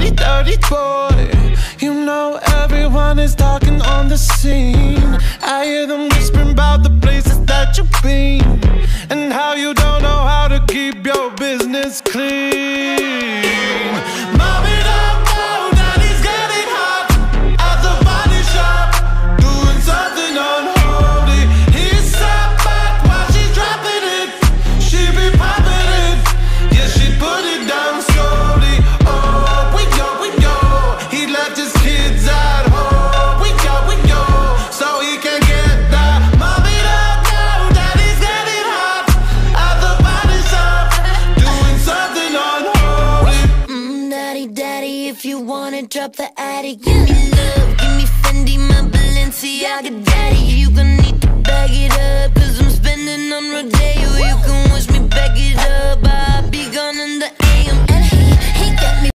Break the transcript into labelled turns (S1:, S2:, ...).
S1: dirty, dirty boy. You know everyone is talking on the scene. I hear them whispering about the places that you've been and how you don't know how to keep your business clean.
S2: Daddy, daddy, if you wanna drop the attic, give me love, give me Fendi, my Balenciaga, daddy. You gon' need to bag it up,